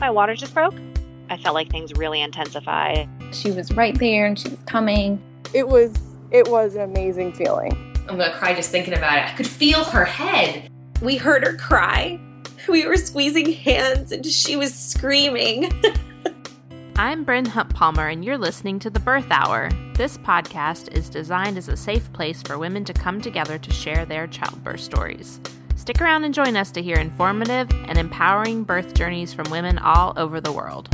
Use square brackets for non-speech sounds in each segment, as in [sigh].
my water just broke. I felt like things really intensified. She was right there and she was coming. It was it was an amazing feeling. I'm gonna cry just thinking about it. I could feel her head. We heard her cry. We were squeezing hands and she was screaming. [laughs] I'm Bryn Huntpalmer, and you're listening to The Birth Hour. This podcast is designed as a safe place for women to come together to share their childbirth stories. Stick around and join us to hear informative and empowering birth journeys from women all over the world.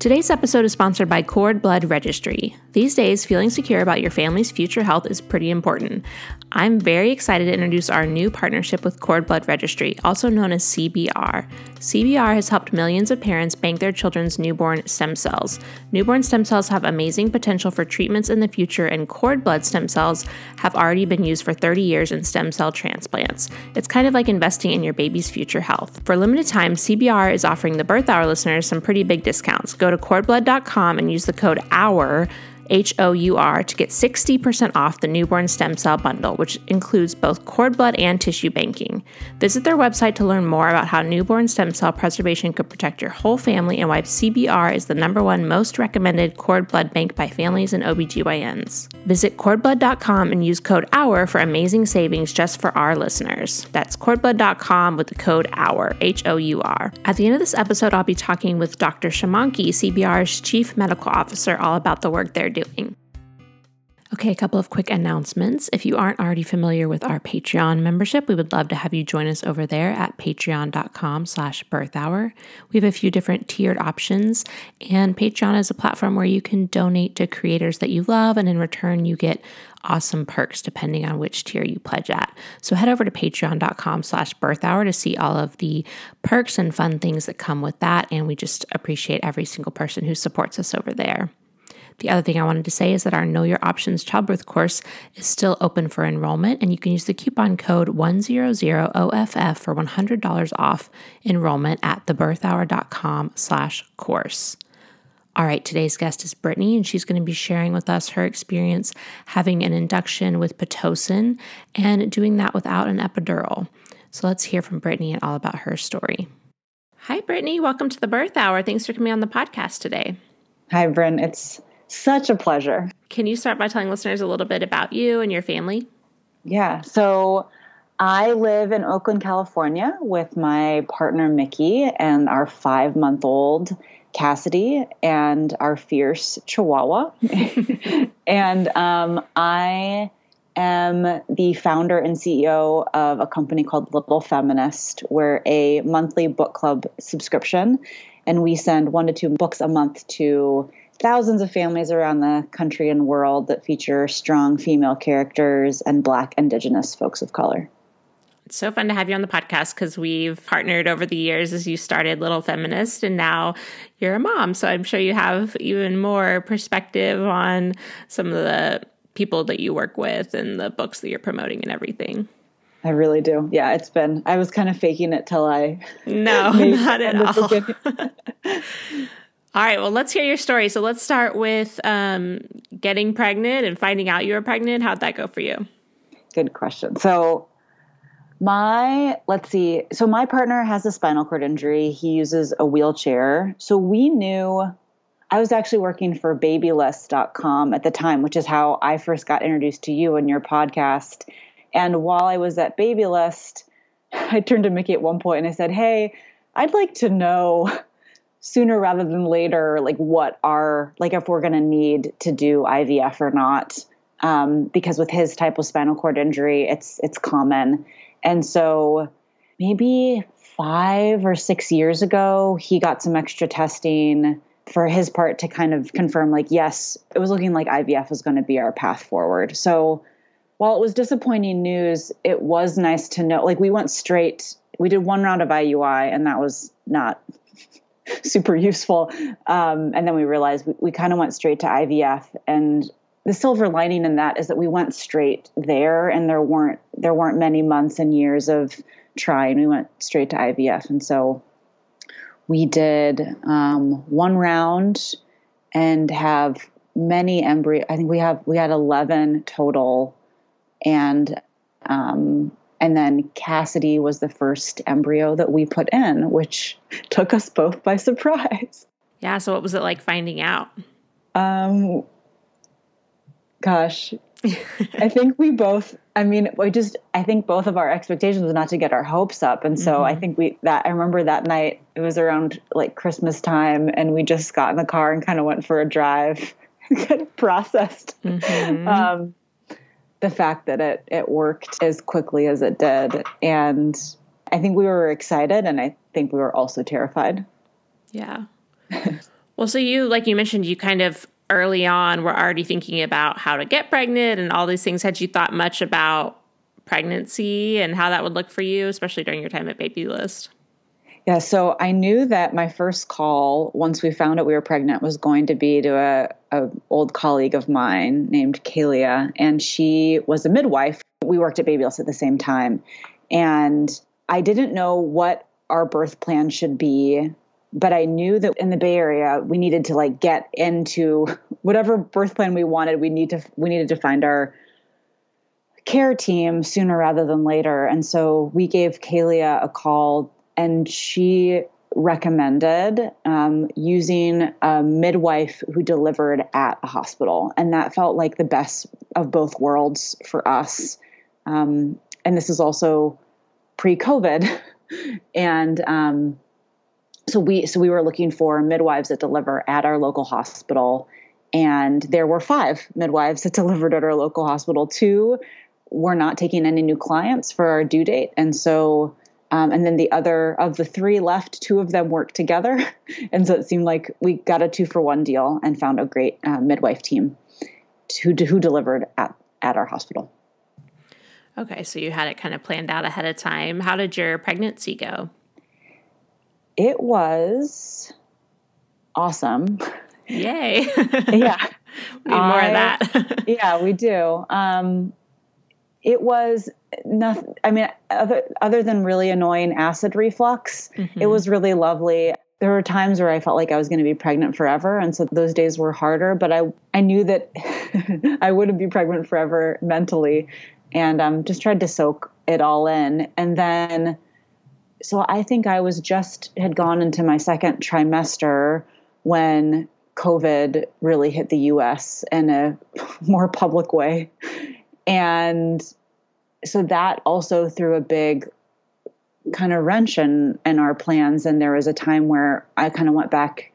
Today's episode is sponsored by Cord Blood Registry. These days, feeling secure about your family's future health is pretty important. I'm very excited to introduce our new partnership with Cord Blood Registry, also known as CBR. CBR has helped millions of parents bank their children's newborn stem cells. Newborn stem cells have amazing potential for treatments in the future, and cord blood stem cells have already been used for 30 years in stem cell transplants. It's kind of like investing in your baby's future health. For a limited time, CBR is offering the Birth Hour listeners some pretty big discounts. Go to cordblood.com and use the code HOUR H O U R, to get 60% off the newborn stem cell bundle, which includes both cord blood and tissue banking. Visit their website to learn more about how newborn stem cell preservation could protect your whole family and why CBR is the number one most recommended cord blood bank by families and OBGYNs. Visit cordblood.com and use code HOUR for amazing savings just for our listeners. That's cordblood.com with the code HOUR, H O U R. At the end of this episode, I'll be talking with Dr. Shamanki, CBR's Chief Medical Officer, all about the work they're doing. Okay, a couple of quick announcements. If you aren't already familiar with our Patreon membership, we would love to have you join us over there at patreon.com slash birthhour. We have a few different tiered options, and Patreon is a platform where you can donate to creators that you love, and in return, you get awesome perks depending on which tier you pledge at. So head over to patreon.com slash birthhour to see all of the perks and fun things that come with that, and we just appreciate every single person who supports us over there. The other thing I wanted to say is that our Know Your Options childbirth course is still open for enrollment, and you can use the coupon code 100OFF for $100 off enrollment at thebirthhour.com slash course. All right, today's guest is Brittany, and she's going to be sharing with us her experience having an induction with Pitocin and doing that without an epidural. So let's hear from Brittany and all about her story. Hi, Brittany. Welcome to the Birth Hour. Thanks for coming on the podcast today. Hi, Bryn. It's such a pleasure. Can you start by telling listeners a little bit about you and your family? Yeah. So I live in Oakland, California with my partner, Mickey, and our five month old Cassidy and our fierce Chihuahua. [laughs] and um, I am the founder and CEO of a company called Little Feminist. We're a monthly book club subscription, and we send one to two books a month to thousands of families around the country and world that feature strong female characters and Black, Indigenous folks of color. It's so fun to have you on the podcast because we've partnered over the years as you started Little Feminist and now you're a mom. So I'm sure you have even more perspective on some of the people that you work with and the books that you're promoting and everything. I really do. Yeah, it's been, I was kind of faking it till I. No, [laughs] not at all. [laughs] [laughs] All right, well, let's hear your story. So let's start with um, getting pregnant and finding out you were pregnant. How'd that go for you? Good question. So, my, let's see, so my partner has a spinal cord injury. He uses a wheelchair. So, we knew I was actually working for babylist.com at the time, which is how I first got introduced to you and your podcast. And while I was at Babylist, [laughs] I turned to Mickey at one point and I said, Hey, I'd like to know sooner rather than later, like what are like if we're going to need to do IVF or not. Um, because with his type of spinal cord injury, it's it's common, and so maybe five or six years ago, he got some extra testing for his part to kind of confirm, like, yes, it was looking like IVF was going to be our path forward. So while it was disappointing news, it was nice to know. Like, we went straight. We did one round of IUI, and that was not [laughs] super useful. Um, and then we realized we, we kind of went straight to IVF. And the silver lining in that is that we went straight there, and there weren't there weren't many months and years of trying. We went straight to IVF, and so we did um, one round and have many embryo. I think we have we had eleven total, and um, And then Cassidy was the first embryo that we put in, which [laughs] took us both by surprise. Yeah. So, what was it like finding out? Um, gosh, [laughs] I think we both, I mean, we just, I think both of our expectations was not to get our hopes up. And so I think we, that, I remember that night, it was around like Christmas time, and we just got in the car and kind of went for a drive, [laughs] kind of processed Mhm. um, the fact that it, it worked as quickly as it did. And I think we were excited, and I think we were also terrified. Yeah. [laughs] well, so you, like you mentioned, you kind of early on were already thinking about how to get pregnant and all these things. Had you thought much about pregnancy and how that would look for you, especially during your time at Babylist? Yeah, so I knew that my first call once we found out we were pregnant was going to be to a, a old colleague of mine named Kalia, and she was a midwife. We worked at Babylist at the same time, and I didn't know what our birth plan should be, but I knew that in the Bay Area we needed to like get into whatever birth plan we wanted. We need to we needed to find our care team sooner rather than later, and so we gave Kalia a call and she recommended um, using a midwife who delivered at a hospital. And that felt like the best of both worlds for us. Um, and this is also pre-covid. [laughs] And um, so we so we were looking for midwives that deliver at our local hospital. And there were five midwives that [laughs] delivered at our local hospital. Two were not taking any new clients for our due date. And so um, and then the other of the three left, two of them worked together. [laughs] And so it seemed like we got a two for one deal and found a great uh, midwife team who, who delivered at, at our hospital. Okay, so you had it kind of planned out ahead of time. How did your pregnancy go? It was awesome. Yay. [laughs] yeah. [laughs] we need more I- of that. yeah, we do. Um, it was nothing. I mean, other other than really annoying acid reflux, it was really lovely. There were times where I felt like I was going to be pregnant forever, and so those days were harder. But I I knew that [laughs] I wouldn't be pregnant forever mentally, and um, just tried to soak it all in. And then, so I think I was just had gone into my second trimester when COVID really hit the U.S. in a [laughs] more public way, and so that also threw a big kind of wrench in, in our plans. And there was a time where I kind of went back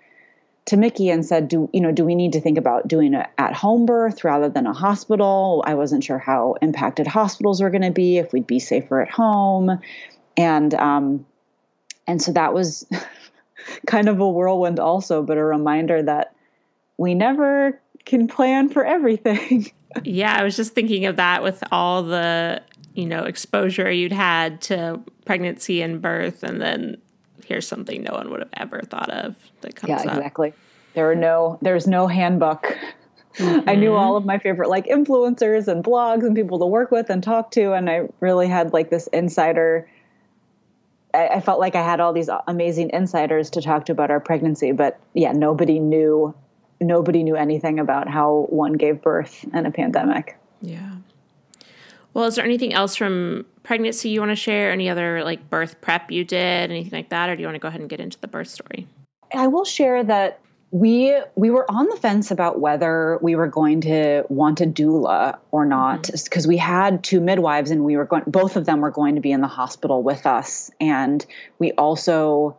to Mickey and said, "Do you know? Do we need to think about doing an at-home birth rather than a hospital?" I wasn't sure how impacted hospitals were going to be, if we'd be safer at home, and um, and so that was [laughs] kind of a whirlwind, also, but a reminder that we never can plan for everything. [laughs] yeah, I was just thinking of that with all the, you know, exposure you'd had to pregnancy and birth and then here's something no one would have ever thought of that comes yeah, up. exactly. There were no, there's no handbook. I knew all of my favorite like influencers and blogs and people to work with and talk to, and I really had like this insider. I, I felt like I had all these amazing insiders to talk to about our pregnancy, but yeah, nobody knew, nobody knew anything about how one gave birth in a pandemic. Yeah. Well, is there anything else from pregnancy you want to share? Any other like birth prep you did, anything like that, or do you want to go ahead and get into the birth story? I will share that we we were on the fence about whether we were going to want a doula or not mm-hmm. because we had two midwives and we were going both of them were going to be in the hospital with us and we also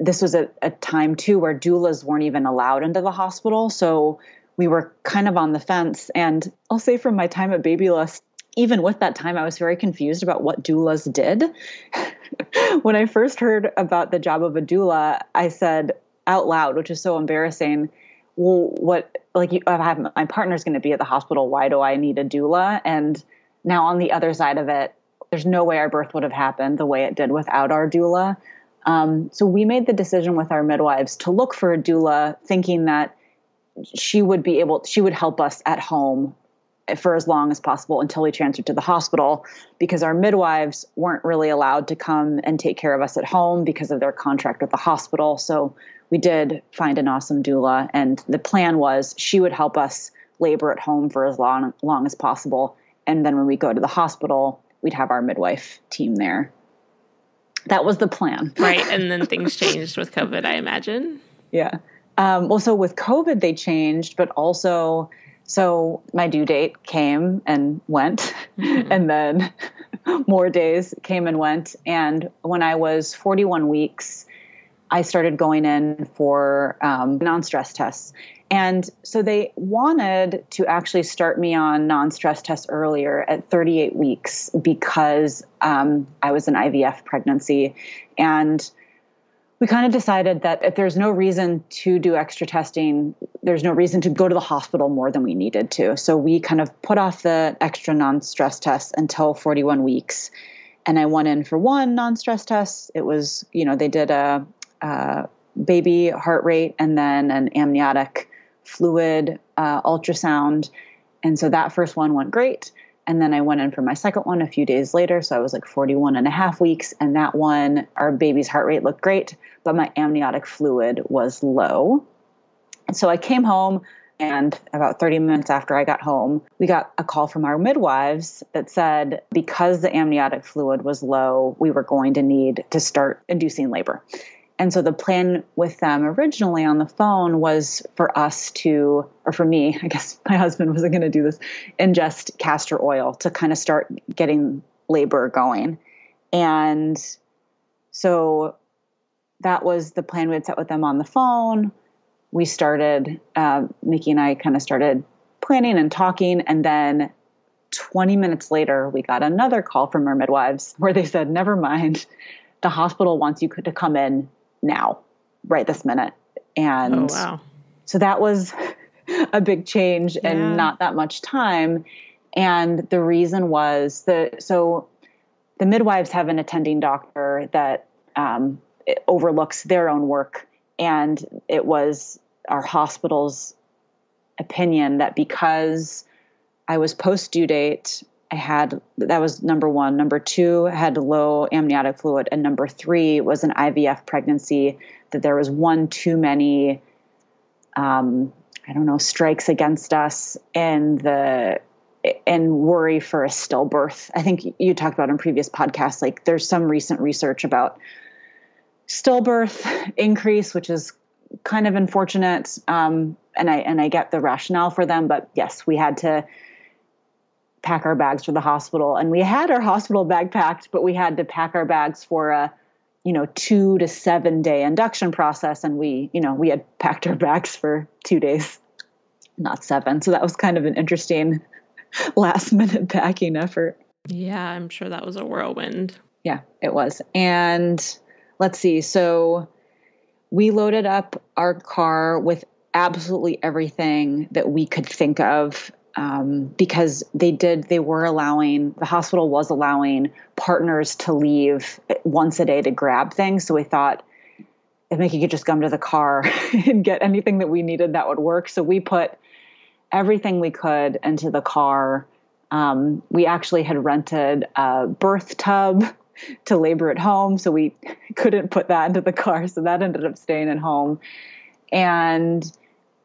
this was a, a time too where doulas weren't even allowed into the hospital so we were kind of on the fence and I'll say from my time at Babylist even with that time I was very confused about what doulas did [laughs] when I first heard about the job of a doula, I said out loud, which is so embarrassing, well, what, like, you, I have, my partner's going to be at the hospital. Why do I need a doula? And now on the other side of it, there's no way our birth would have happened the way it did without our doula. Um, so we made the decision with our midwives to look for a doula, thinking that she would be able, she would help us at home for as long as possible until we transferred to the hospital because our midwives weren't really allowed to come and take care of us at home because of their contract with the hospital. So we did find an awesome doula, and the plan was she would help us labor at home for as long, long as possible. And then when we go to the hospital, we'd have our midwife team there. That was the plan. Right. And then things changed with COVID, I imagine. Yeah. Um, well, so with COVID, they changed, but also, so my due date came and went, mm-hmm. and then [laughs] more days came and went. And when I was 41 weeks, I started going in for um, non stress tests. And so they wanted to actually start me on non stress tests earlier at 38 weeks because um, I was an IVF pregnancy. And we kind of decided that if there's no reason to do extra testing, there's no reason to go to the hospital more than we needed to. So we kind of put off the extra non stress tests until 41 weeks. And I went in for one non stress test. It was, you know, they did a, a baby heart rate and then an amniotic fluid uh, ultrasound. And so that first one went great. And then I went in for my second one a few days later. So I was like 41 and a half weeks. And that one, our baby's heart rate looked great, but my amniotic fluid was low. And so I came home, and about 30 minutes after I got home, we got a call from our midwives that said because the amniotic fluid was low, we were going to need to start inducing labor. And so the plan with them originally on the phone was for us to, or for me, [laughs] I guess my husband wasn't going to do this, ingest castor oil to kind of start getting labor going. And so that was the plan we had set with them on the phone. We started, uh, Mickey and I kind of started planning and talking. And then 20 minutes later, we got another call from our midwives where they said, never mind, the hospital wants you to come in now, right this minute. And oh, wow. so that was [laughs] a big change yeah. and not that much time. And the reason was the so the midwives have an attending doctor that um, overlooks their own work, and it was our hospital's opinion that because I was post due date I had that was number one. Number two had low amniotic fluid, and number three was an IVF pregnancy. That there was one too many, um, I don't know, strikes against us, and the and worry for a stillbirth. I think you talked about in previous podcasts. Like there's some recent research about stillbirth increase, which is kind of unfortunate. Um, and I and I get the rationale for them, but yes, we had to pack our bags for the hospital. And we had our hospital bag packed but we had to pack our bags for a you know 2 to 7 day induction process. And we you know we had packed our bags for 2 days not 7 so that was kind of an interesting [laughs] last minute packing effort. Yeah i'm sure that was a whirlwind. Yeah it was. And let's see. So we loaded up our car with absolutely everything that we could think of um, because they did they were allowing the hospital was allowing partners to leave once a day to grab things. So we thought if Mickey could just come to the car [laughs] and get anything that we needed that would work. So we put everything we could into the car. Um, we actually had rented a birth tub [laughs] to labor at home. So we [laughs] couldn't put that into the car. So that ended up staying at home. And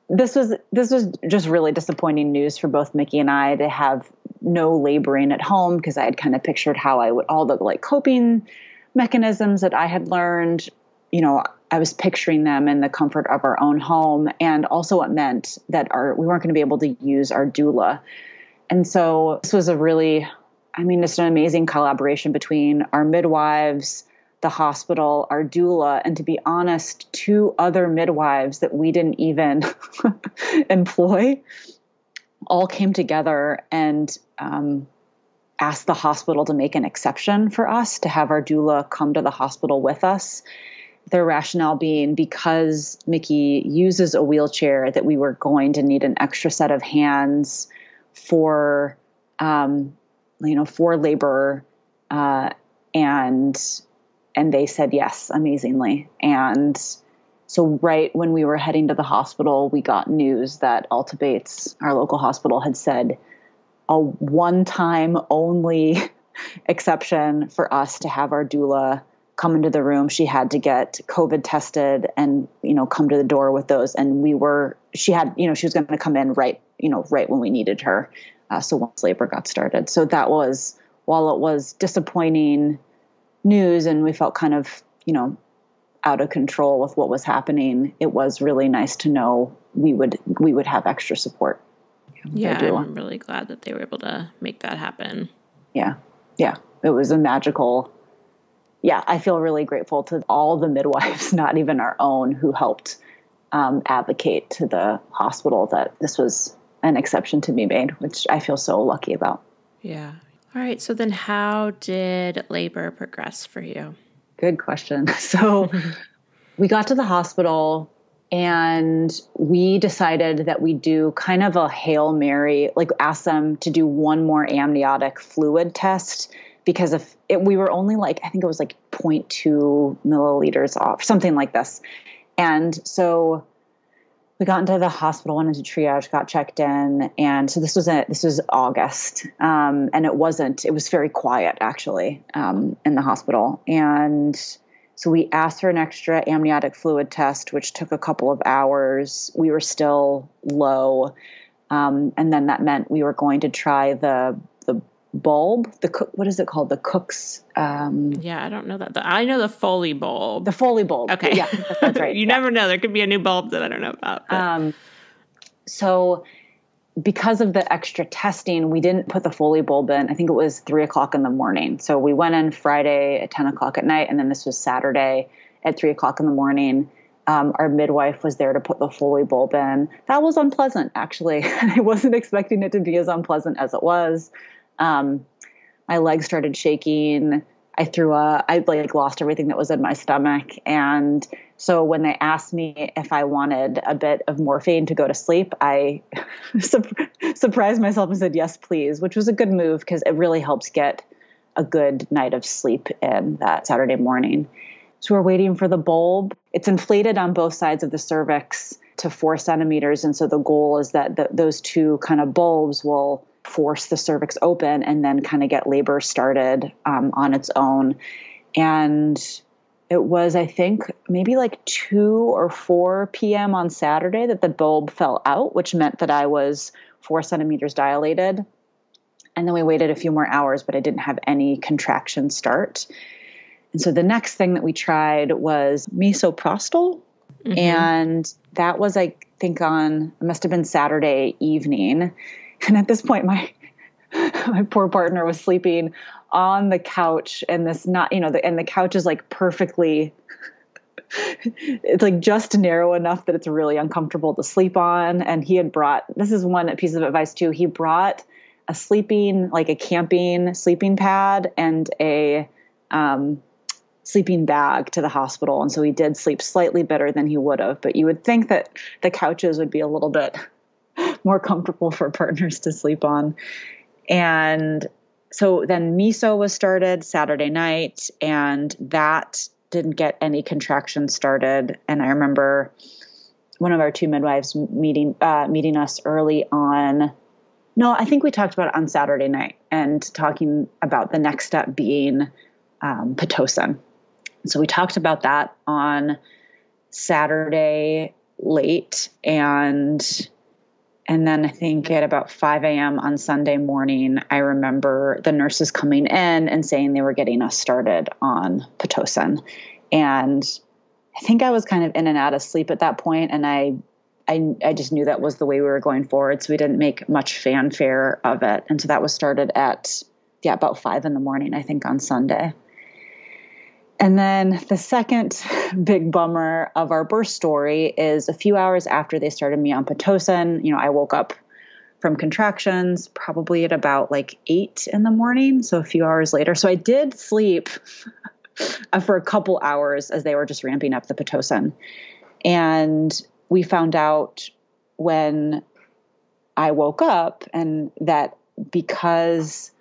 this was this was just really disappointing news for both Mickey and I to have no laboring at home because I had kind of pictured how I would all the like coping mechanisms that I had learned, you know, I was picturing them in the comfort of our own home and also it meant that our we weren't going to be able to use our doula. And so this was a really I mean, it's an amazing collaboration between our midwives, the hospital, our doula, and to be honest, two other midwives that we didn't even [laughs] employ all came together and um, asked the hospital to make an exception for us to have our doula come to the hospital with us. Their rationale being because Mickey uses a wheelchair, that we were going to need an extra set of hands for, um, you know, for labor, uh, and and they said yes amazingly. And so right when we were heading to the hospital we got news that alta bates our local hospital had said a one time only [laughs] exception for us to have our doula come into the room. She had to get covid tested and you know come to the door with those. And we were she had you know she was going to come in right you know right when we needed her uh, so once labor got started. So that was while it was disappointing news and we felt kind of, you know, out of control with what was happening, it was really nice to know we would we would have extra support. Yeah, I'm really glad that they were able to make that happen. Yeah. Yeah. It was a magical yeah, I feel really grateful to all the midwives, [laughs] not even our own, who helped um, advocate to the hospital that this was an exception to be made, which I feel so lucky about. Yeah. All right. So then, how did labor progress for you? Good question. [laughs] So we got to the hospital and we decided that we do kind of a Hail Mary, like ask them to do one more amniotic fluid test because if it, we were only like, I think it was like 0.2 milliliters off, something like this. And so we got into the hospital, went into triage, got checked in, and so this was a, this was August, um, and it wasn't. It was very quiet actually um, in the hospital, and so we asked for an extra amniotic fluid test, which took a couple of hours. We were still low, um, and then that meant we were going to try the bulb. The cook, what is it called? The cook's. Um, yeah, I don't know that. The, I know the Foley bulb. The Foley bulb. Okay, yeah, that's right. [laughs] you yeah. never know. There could be a new bulb that I don't know about. Um, so, because of the extra testing, we didn't put the Foley bulb in. I think it was three o'clock in the morning. So we went in Friday at ten o'clock at night, and then this was Saturday at three o'clock in the morning. Um, our midwife was there to put the Foley bulb in. That was unpleasant, actually. [laughs] I wasn't expecting it to be as unpleasant as it was. Um, my legs started shaking. I threw a, I like lost everything that was in my stomach. And so when they asked me if I wanted a bit of morphine to go to sleep, I [laughs] surprised myself and said, yes, please, which was a good move because it really helps get a good night of sleep in that Saturday morning. So we're waiting for the bulb. It's inflated on both sides of the cervix to four centimeters. And so the goal is that the, those two kind of bulbs will force the cervix open and then kind of get labor started um, on its own. And it was, I think, maybe like 2 or 4 p.m. on Saturday that the bulb fell out, which meant that I was four centimeters dilated. And then we waited a few more hours, but I didn't have any contraction start. And so the next thing that we tried was misoprostol. Mm-hmm. And that was, I think, on, it must have been Saturday evening. And at this point, my [laughs] my poor partner was sleeping on the couch, and this not you know, the, and the couch is like perfectly. [laughs] it's like just narrow enough that it's really uncomfortable to sleep on. And he had brought this is one piece of advice too. He brought a sleeping like a camping sleeping pad and a um, sleeping bag to the hospital and so he did sleep slightly better than he would have but you would think that the couches would be a little bit more comfortable for partners to sleep on. And so then miso was started Saturday night, and that didn't get any contractions started. And I remember one of our two midwives meeting uh, meeting us early on. No, I think we talked about it on Saturday night and talking about the next step being um, pitocin. So we talked about that on Saturday late, and and then I think at about 5 a.m. on Sunday morning, I remember the nurses coming in and saying they were getting us started on Pitocin. And I think I was kind of in and out of sleep at that point, and I, I, I just knew that was the way we were going forward. So we didn't make much fanfare of it. And so that was started at, yeah, about five in the morning, I think, on Sunday. And then the second [laughs] big bummer of our birth story is a few hours after they started me on Pitocin, you know, I woke up from contractions probably at about like eight in the morning. So a few hours later. So I did sleep [laughs] for a couple hours as they were just ramping up the Pitocin. And we found out when I woke up and that because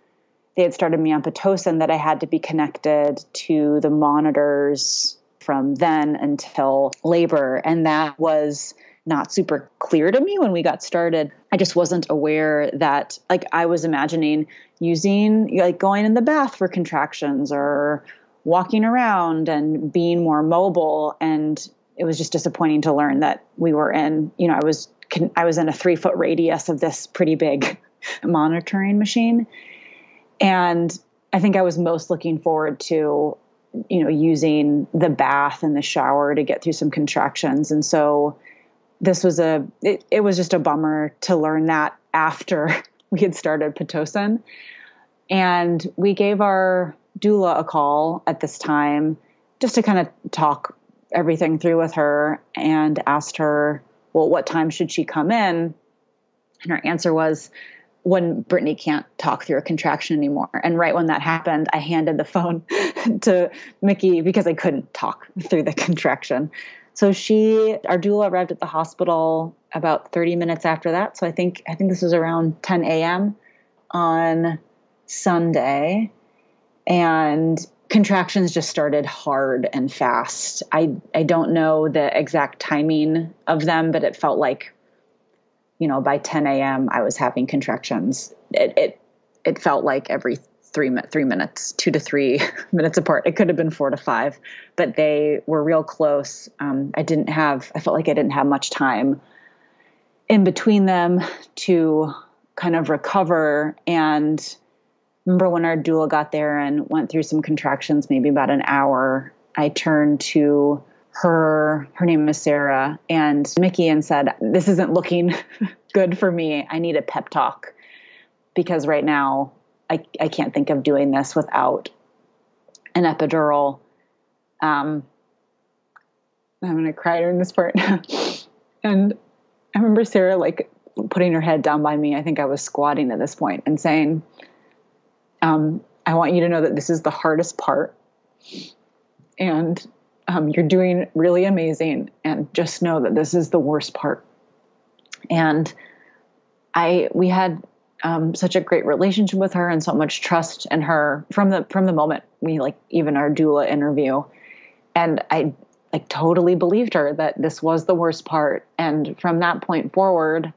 they had started me on Pitocin that I had to be connected to the monitors from then until labor. And that was not super clear to me when we got started. I just wasn't aware that, like, I was imagining using, like, going in the bath for contractions or walking around and being more mobile. And it was just disappointing to learn that we were in, you know, I was, I was in a three foot radius of this pretty big [laughs] monitoring machine. And I think I was most looking forward to, you know, using the bath and the shower to get through some contractions. And so this was a, it, it was just a bummer to learn that after [laughs] we had started Pitocin. And we gave our doula a call at this time just to kind of talk everything through with her and asked her, well, what time should she come in? And her answer was, when Brittany can't talk through a contraction anymore. And right when that happened, I handed the phone [laughs] to Mickey because I couldn't talk through the contraction. So she, our doula arrived at the hospital about 30 minutes after that. So I think, I think this was around 10 a.m. on Sunday. And contractions just started hard and fast. I, I don't know the exact timing of them, but it felt like you know, by 10 a.m. I was having contractions. It it it felt like every three three minutes, two to three [laughs] minutes apart. It could have been four to five, but they were real close. Um, I didn't have. I felt like I didn't have much time in between them to kind of recover. And remember when our doula got there and went through some contractions, maybe about an hour. I turned to her her name is Sarah and Mickey and said this isn't looking [laughs] good for me. I need a pep talk because right now I I can't think of doing this without an epidural. Um, I'm gonna cry during this part. [laughs] and I remember Sarah like putting her head down by me. I think I was squatting at this point and saying, um, I want you to know that this is the hardest part. And um, you're doing really amazing and just know that this is the worst part. And i we had um, such a great relationship with her and so much trust in her from the from the moment we like even our doula interview. And i like totally believed her that this was the worst part. And from that point forward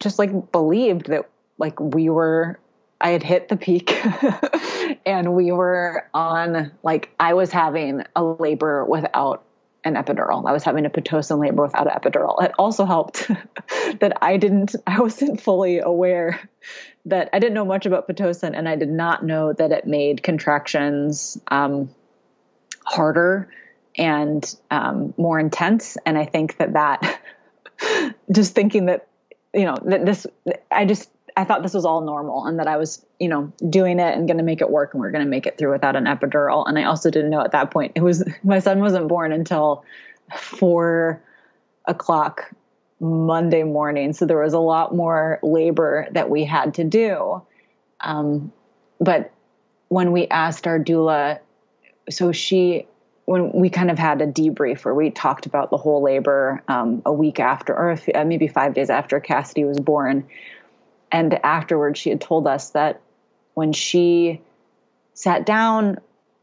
just like believed that like we were i had hit the peak [laughs] and we were on like I was having a labor without an epidural. I was having a pitocin labor without an epidural. It also helped [laughs] that I didn't I wasn't fully aware that I didn't know much about pitocin and I did not know that it made contractions um, harder and um, more intense. And I think that that [laughs] just thinking that you know that this I just I thought this was all normal and that I was, you know, doing it and going to make it work and we are going to make it through without an epidural. And I also didn't know at that point it was [laughs] my son wasn't born until four o'clock Monday morning, so there was a lot more labor that we had to do. Um, but when we asked our doula, so she when we kind of had a debrief where we talked about the whole labor um, a week after, or uh, maybe five days after Cassidy was born and afterwards, she had told us that when she sat down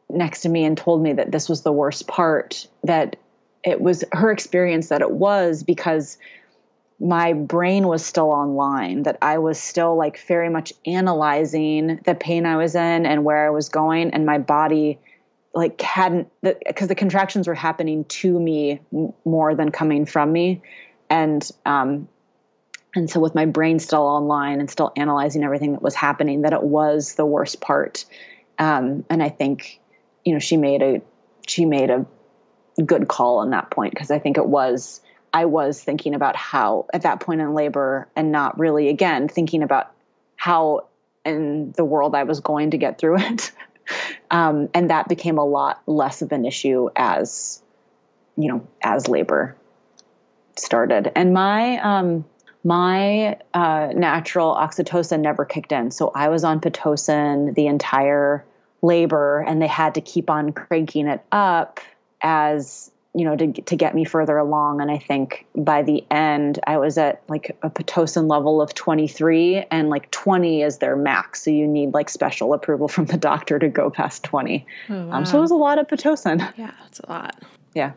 next to me and told me that this was the worst part, that it was her experience that it was because my brain was still online, that I was still like very much analyzing the pain I was in and where I was going, and my body like hadn't because the, the, contractions were happening to me more than coming from me. And um, and so with my brain still online and still analyzing everything that was happening that it was the worst part. Um, and i think you know she made a she made a good call on that point because i think it was i was thinking about how at that point in labor and not really again thinking about how in the world i was going to get through [laughs] it. Um, and that became a lot less of an issue as you know as labor started. And my um, my uh, natural oxytocin never kicked in. So I was on Pitocin the entire labor, and they had to keep on cranking it up as you know to to get me further along. And I think by the end, I was at like a Pitocin level of 23, and like 20 is their max. So you need like special approval from the doctor to go past 20. Oh, wow. um, so it was a lot of Pitocin. Yeah, that's a lot. Yeah.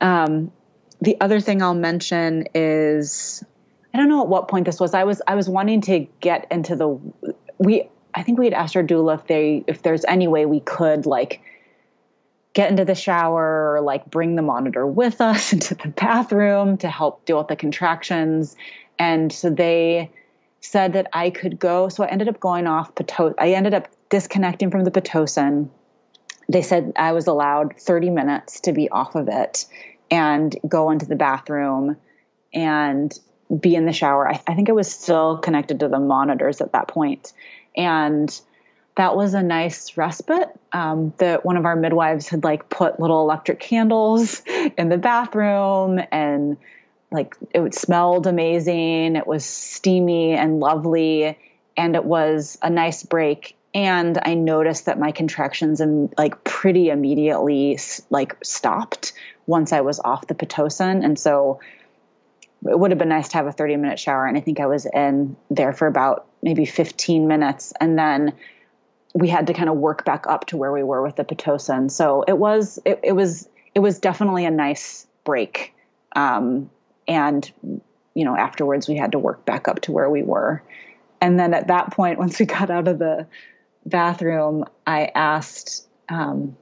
Um, the other thing I'll mention is I don't know at what point this was. I was I was wanting to get into the we I think we had asked our doula if they if there's any way we could like get into the shower or like bring the monitor with us [laughs] into the bathroom to help deal with the contractions. And so they said that I could go. So I ended up going off Pitocin. I ended up disconnecting from the Pitocin. They said I was allowed 30 minutes to be off of it and go into the bathroom and be in the shower. I, I think I was still connected to the monitors at that point. And that was a nice respite. Um, that one of our midwives had like put little electric candles [laughs] in the bathroom and like it smelled amazing. It was steamy and lovely, and it was a nice break. And I noticed that my contractions and like pretty immediately like stopped once I was off the pitocin, and so it would have been nice to have a 30 minute shower. And I think I was in there for about maybe 15 minutes, and then we had to kind of work back up to where we were with the pitocin. So it was it, it was it was definitely a nice break. Um, and you know afterwards we had to work back up to where we were and then at that point [laughs] once we got out of the bathroom i asked um,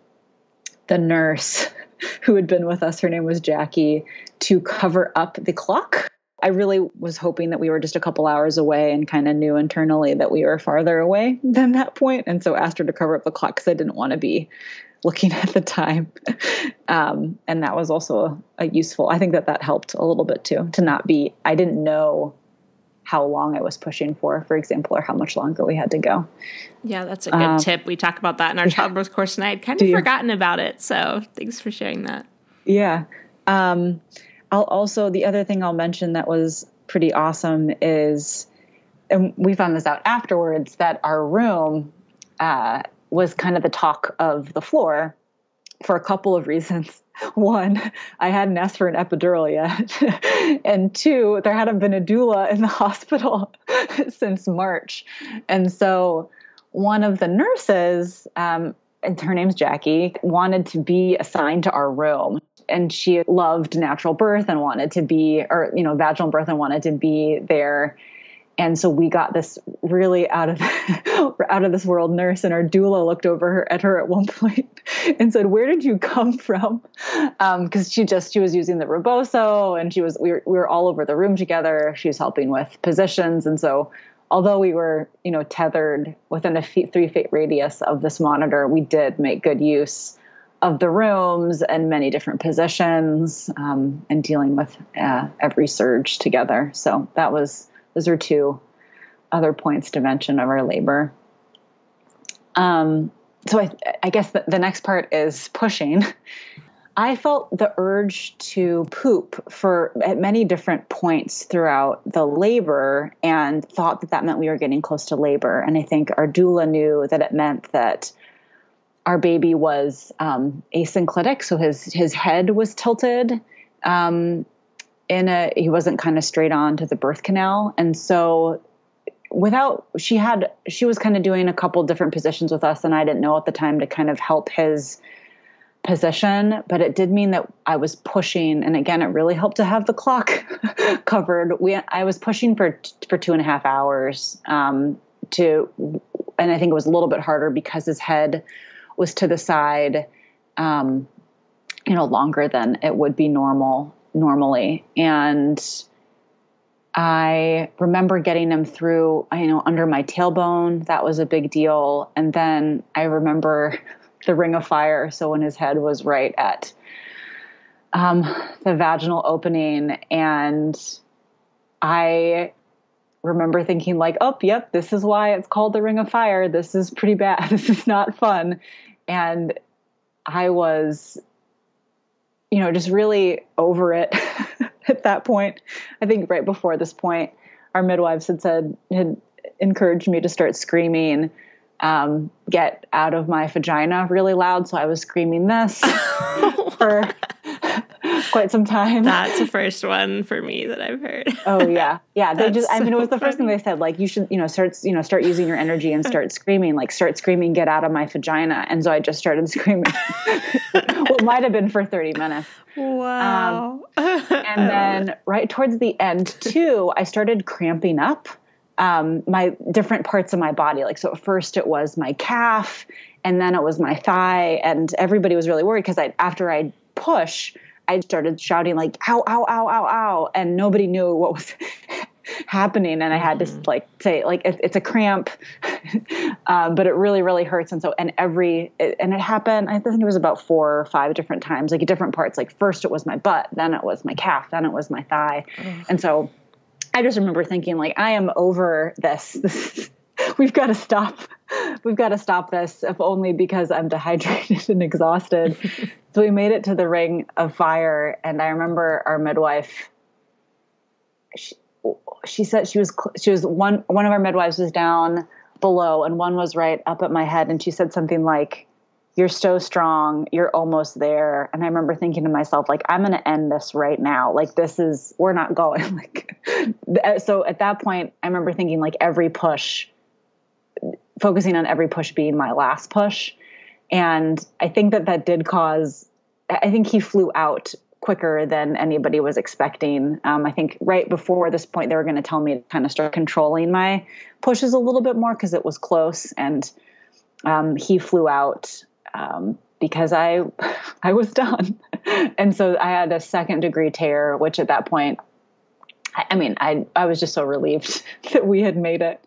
the nurse [laughs] who had been with us her name was jackie to cover up the clock i really was hoping that we were just a couple hours away and kind of knew internally that we were farther away [laughs] than that point. and so asked her to cover up the clock because i didn't want to be looking [laughs] at the time. Um, and that was also a, a, useful, I think that that helped a little bit too, to not be, I didn't know how long I was pushing for, for example, or how much longer we had to go. Yeah, that's a good um, tip. We talk about that in our childbirth course, and I had kind of forgotten about it. So thanks for sharing that. Yeah. Um, I'll also, the other thing I'll mention that was pretty awesome is, and we found this out afterwards, that our room, uh, was kind of the talk of the floor for a couple of reasons. [laughs] One, I hadn't asked for an epidural yet. [laughs] and two, there hadn't been a doula in the [laughs] hospital since March. And so one of the nurses, um, and her name's Jackie, wanted to be assigned to our room. And she loved natural birth and wanted to be, or, you know, vaginal birth and wanted to be there. And so we got this really out of [laughs] out of this world nurse and our doula looked over her at her at one [laughs] point and said where did you come from? Because um, she just she was using the rebozo and she was we were, we were all over the room together. She was helping with positions. And so although we were you know tethered within a feet, three feet radius of this monitor we did make good use of the rooms and many different positions um, and dealing with uh, every surge together so that was those are two other points to mention of our labor. Um, so I, I guess the, the next part is pushing. I felt the urge to poop for at many different points throughout the labor and thought that that meant we were getting close to labor. And I think our doula knew that it meant that our baby was um, asynclitic, so his his head was tilted um, in a he wasn't kind of straight on to the birth canal. And so without she had she was kind of doing a couple different positions with us and I didn't know at the time to kind of help his position but it did mean that I was pushing and again it really helped to have the clock [laughs] covered. We I was pushing for for two and a half hours um, to and I think it was a little bit harder because his head was to the side um, you know longer than it would be normal normally. And I remember getting him through, you know, under my tailbone. That was a big deal. And then I remember [laughs] the ring of fire. So when his head was right at um, the vaginal opening, and I remember thinking like, "Oh, yep, this is why it's called the ring of fire. This is pretty bad. [laughs] This is not fun." And I was you know, just really over it [laughs] at that point. I think right before this point, our midwives had said, had encouraged me to start screaming, um, get out of my vagina really loud. So I was screaming this [laughs] for quite some time. That's the first one for me that I've heard. oh yeah, yeah. They just, I mean, it was the funny. first thing they said. Like you should, you know, start, you know, start using your energy and start [laughs] screaming. Like start screaming, get out of my vagina. And so I just started screaming. [laughs] what might have been for thirty minutes. Wow. Um, and then right towards the end too, I started cramping up. Um, my different parts of my body. Like, so at first it was my calf and then it was my thigh and everybody was really worried because I, after I push, I started shouting like "ow, ow, ow, ow, ow," and nobody knew what was [laughs] happening. And i had to like say like it, it's a cramp um, [laughs] but it really really hurts. And so and every it, and it happened i think it was about four or five different times like different parts. Like first it was my butt then it was my calf then it was my thigh. And so i just remember thinking like i am over this, this [laughs] we've got to stop we've got to stop this if only because i'm dehydrated [laughs] and exhausted. [laughs] So we made it to the ring of fire and i remember our midwife she, she said she was she was one one of our midwives was down below and one was right up at my head and she said something like you're so strong you're almost there. And i remember thinking to myself like i'm going to end this right now. Like this is we're not going [laughs] like so at that point i remember thinking like every push focusing on every push being my last push. And i think that that did cause i think he flew out quicker than anybody was expecting. Um, I think right before this point, they were going to tell me to kind of start controlling my pushes a little bit more because it was close, and um, he flew out um, because I [laughs] I was done, and so I had a second degree tear, which at that point, I, I mean, I I was just so relieved [laughs] that we had made it,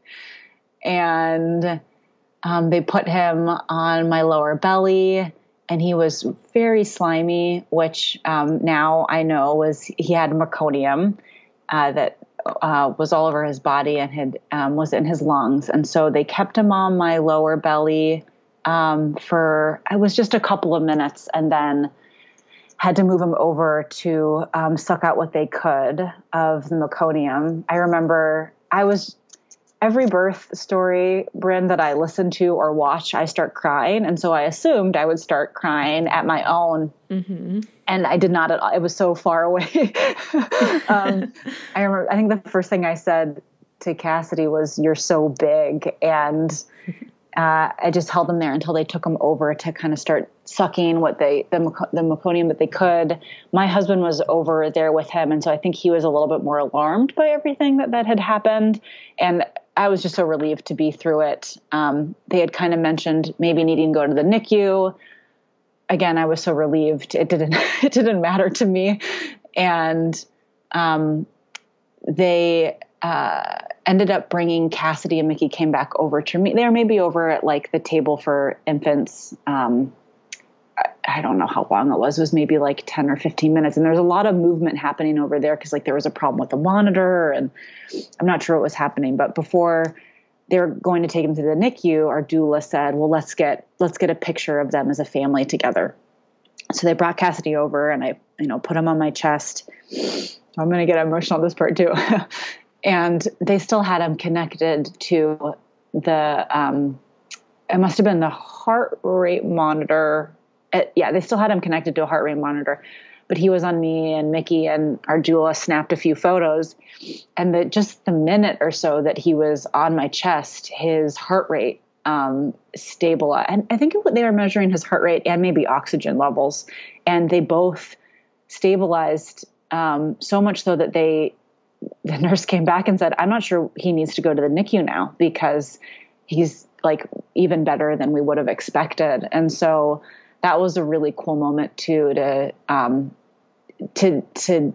and um, they put him on my lower belly and he was very slimy, which um, now I know was he had meconium uh, that uh, was all over his body and had um, was in his lungs, and so they kept him on my lower belly um, for it was just a couple of minutes, and then had to move him over to um, suck out what they could of the meconium. I remember I was every birth story, Bryn, that I listen to or watch, I start crying. And so I assumed I would start crying at my own. Mm-hmm. And I did not at all. It was so far away. [laughs] um, I remember, I think the first thing I said to Cassidy was, You're so big. And uh, I just held them there until they took them over to kind of start sucking what they the, the meconium that they could. My husband was over there with him, and so I think he was a little bit more alarmed by everything that that had happened. And I was just so relieved to be through it. Um, they had kind of mentioned maybe needing to go to the NICU. Again, I was so relieved. It didn't [laughs] it didn't matter to me, and um, they uh, ended up bringing Cassidy and Mickey came back over to me. They were maybe over at like the table for infants. Um, I don't know how long it was. It was maybe like 10 or 15 minutes. And there's a lot of movement happening over there because like there was a problem with the monitor and I'm not sure what was happening. But before they were going to take him to the NICU, our doula said, well, let's get, let's get a picture of them as a family together. So they brought Cassidy over and I, you know, put him on my chest. I'm going to get emotional this part too. [laughs] and they still had him connected to the, um, it must have been the heart rate monitor uh, yeah, they still had him connected to a heart rate monitor, but he was on me and Mickey and our doula snapped a few photos. And that just the minute or so that he was on my chest, his heart rate um, stabilized. And I think what they were measuring his heart rate and maybe oxygen levels. And they both stabilized um, so much so that they, the nurse came back and said, I'm not sure he needs to go to the NICU now because he's like even better than we would have expected. And so, that was a really cool moment too to um, to to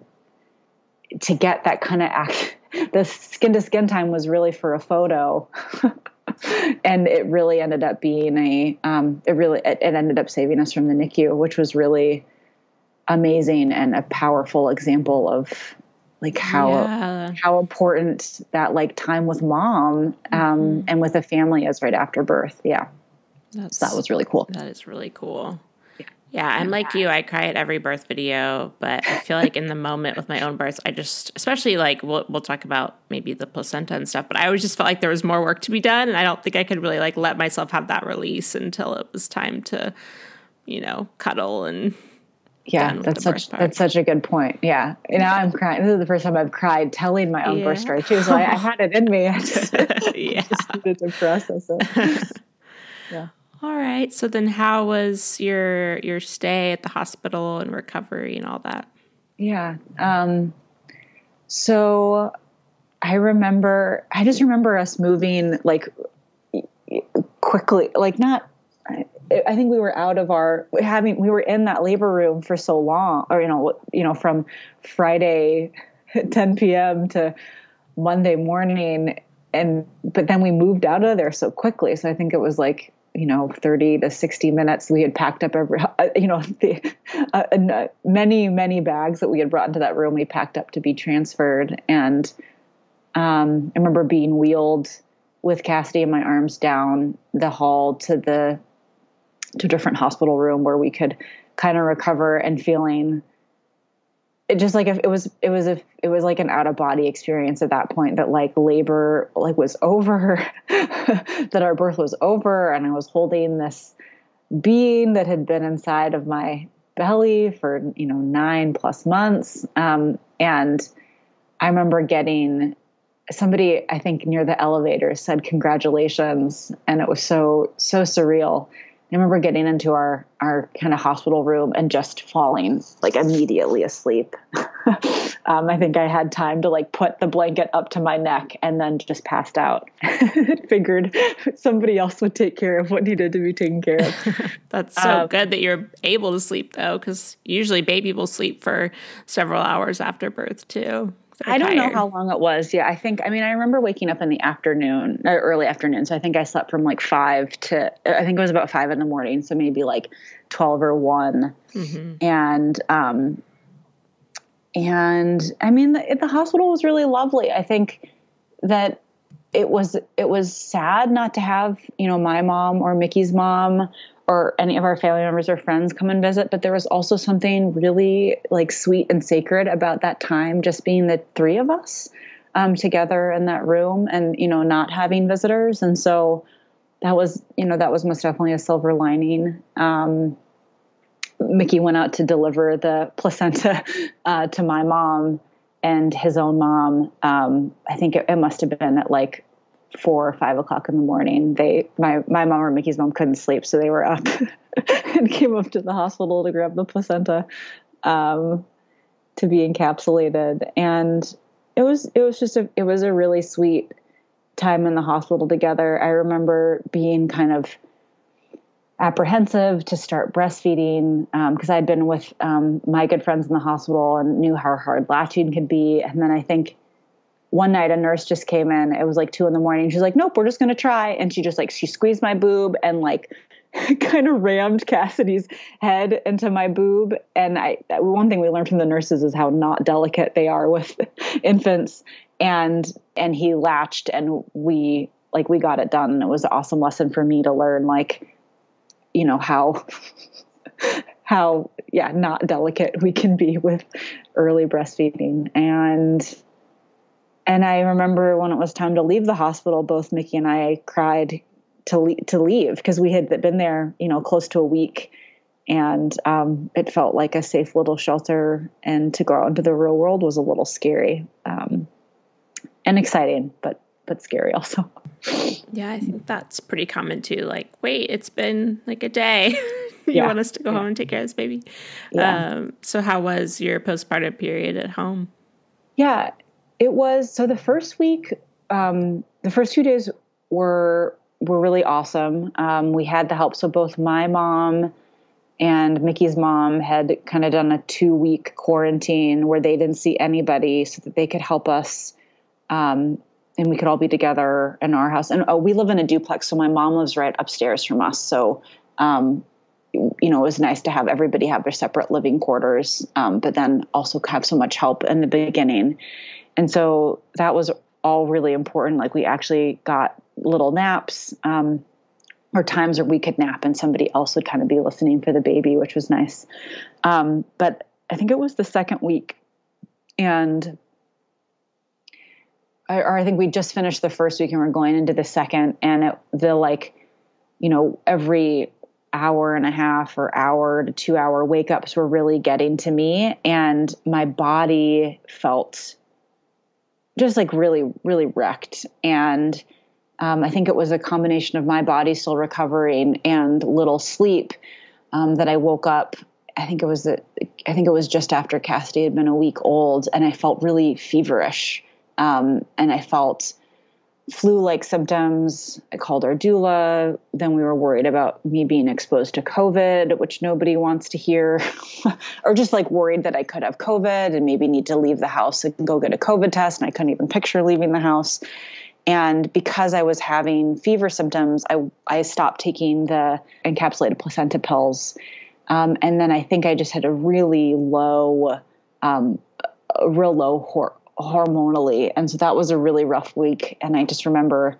to get that kind of act. [laughs] The skin to skin time was really for a photo. [laughs] and it really ended up being a um, it really it, it, ended up saving us from the NICU, which was really amazing and a powerful example of like how yeah. how important that like time with mom um, mm-hmm. and with a family is right after birth. Yeah. That's, so that was really cool. That is really cool. Yeah, I'm like you. I cry at every birth video, but I feel like in the moment with my own births, I just, especially like we'll we'll talk about maybe the placenta and stuff, but I always just felt like there was more work to be done, and I don't think I could really like let myself have that release until it was time to, you know, cuddle and. Yeah, that's such that's such a good point. Yeah, now I'm crying. This is the first time I've cried telling my own yeah. birth story too. So I, I had it in me. [laughs] I just, [laughs] yeah, just needed to process it. [laughs] yeah. All right. So then how was your your stay at the hospital and recovery and all that? Yeah. Um so I remember I just remember us moving like quickly like not I think we were out of our having we were in that labor room for so long or you know you know from Friday [laughs] 10 p.m. to Monday morning, and but then we moved out of there so quickly. So I think it was like you know 30 to 60 minutes we had packed up every [laughs] uh, you know the, uh, uh, many many bags that we had brought into that room we packed up to be transferred and um, i remember being wheeled with cassidy in my arms down the hall to the to a different hospital room where we could kind of recover and feeling it just like if it was it was a it was like an out of body experience at that point that like labor like was over [laughs] that our birth was over and i was holding this being that had been inside of my belly for you know nine plus months um, and i remember getting somebody i think near the elevator said congratulations and it was so so surreal I remember getting into our our kind of hospital room and just falling like immediately asleep. [laughs] um, I think I had time to like put the blanket up to my neck and then just passed out. [laughs] Figured somebody else would take care of what needed to be taken care of. [laughs] That's so um, good that you're able to sleep though, because usually baby will sleep for several hours after birth too. I don't tired. know how long it was. Yeah, I think. I mean, I remember waking up in the afternoon, or early afternoon. So I think I slept from like five to. I think it was about five in the morning. So maybe like twelve or one. Mm-hmm. And um, and I mean, the, the hospital was really lovely. I think that it was it was sad not to have you know my mom or Mickey's mom or any of our family members or friends come and visit but there was also something really like sweet and sacred about that time just being the three of us um, together in that room and you know not having visitors. And so that was you know that was most definitely a silver lining. Um, mickey went out to deliver the placenta [laughs] uh, to my mom and his own mom. Um, i think it, it must have been at like four or five o'clock in the morning. They my my mom or Mickey's mom couldn't sleep, so they were up [laughs] and came up to the hospital to grab the placenta um, to be encapsulated. And it was it was just a it was a really sweet time in the hospital together. I remember being kind of apprehensive to start breastfeeding because um, I'd been with um, my good friends in the hospital and knew how hard latching could be. And then I think one night a nurse just came in. It was like two in the morning. She's like nope we're just gonna try. And she just like she squeezed my boob and like [laughs] kind of rammed cassidy's head into my boob. And i one thing we learned from the nurses is how not delicate they are with [laughs] infants. And and he latched and we like we got it done. And it was an awesome lesson for me to learn like you know how [laughs] how yeah not delicate we can be with early breastfeeding. And and I remember when it was time to leave the hospital, both Mickey and I cried to le- to leave because we had been there, you know, close to a week, and um, it felt like a safe little shelter. And to go out into the real world was a little scary um, and exciting, but but scary [laughs] also. Yeah, I think that's pretty common too. Like, wait, it's been like a day. [laughs] you yeah. want us to go yeah. home and take care of this baby? Yeah. Um, so, how was your postpartum period at home? Yeah, it was so the first week, um, the first two days were were really awesome. Um, we had the help. So both my mom and Mickey's mom had kind of done a two week quarantine where they didn't see anybody, so that they could help us. Um, and we could all be together in our house. And oh, we live in a duplex, so my mom lives right upstairs from us. So um, you know, it was nice to have everybody have their separate living quarters, um, but then also have so much help in the beginning. And so that was all really important. Like we actually got little naps um, or times where we could nap and somebody else would kind of be listening for the baby, which was nice. Um, but I think it was the second week. And or I think we just finished the first week and we're going into the second, and it, the like, you know, every hour and a half or hour to two hour wake ups were really getting to me, and my body felt just like really, really wrecked. And um, I think it was a combination of my body still recovering and little sleep um, that I woke up. I think it was the, I think it was just after Cassidy had been a week old, and I felt really feverish, um, and I felt flu like symptoms. I called our doula. Then we were worried about me being exposed to COVID, which nobody wants to hear, [laughs] or just like worried that I could have COVID and maybe need to leave the house and go get a COVID test. And I couldn't even picture leaving the house. And because I was having fever symptoms, I, I stopped taking the encapsulated placenta pills. Um, and then I think I just had a really low, um, a real low hor- hormonally. And so that was a really rough week. And I just remember,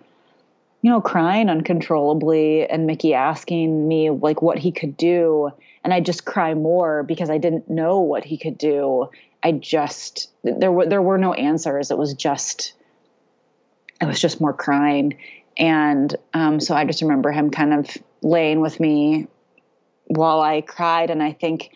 you know, crying uncontrollably and Mickey asking me like what he could do. And I just cry more because I didn't know what he could do. I just, there were, there were no answers. It was just, it was just more crying. And um, so I just remember him kind of laying with me while I cried. And I think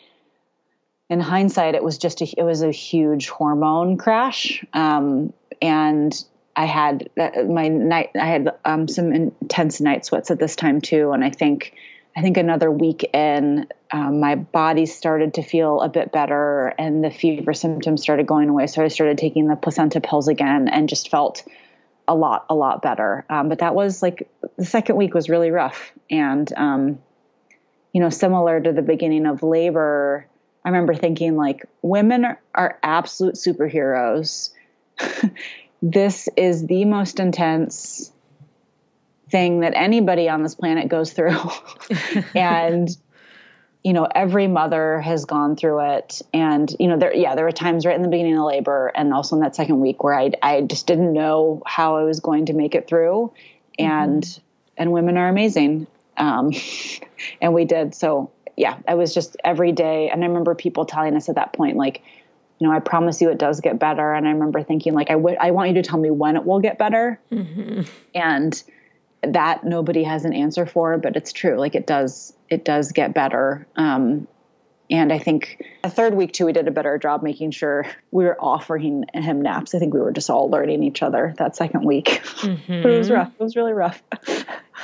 in hindsight, it was just a, it was a huge hormone crash. Um, and I had uh, my night, I had um, some intense night sweats at this time too. And I think, I think another week in, um, my body started to feel a bit better and the fever symptoms started going away. So I started taking the placenta pills again and just felt a lot, a lot better. Um, but that was like the second week was really rough. And, um, you know, similar to the beginning of labor, I remember thinking like women are, are absolute superheroes. [laughs] this is the most intense thing that anybody on this planet goes through. [laughs] and you know every mother has gone through it and you know there yeah there were times right in the beginning of labor and also in that second week where i i just didn't know how i was going to make it through and mm-hmm. and women are amazing um, [laughs] and we did so yeah i was just every day and i remember people telling us at that point like you know i promise you it does get better and i remember thinking like i would i want you to tell me when it will get better mm-hmm. and that nobody has an answer for but it's true like it does it does get better. Um, and I think the third week too, we did a better job making sure we were offering him naps. I think we were just all learning each other that second week. Mm-hmm. [laughs] but it was rough. It was really rough. [laughs]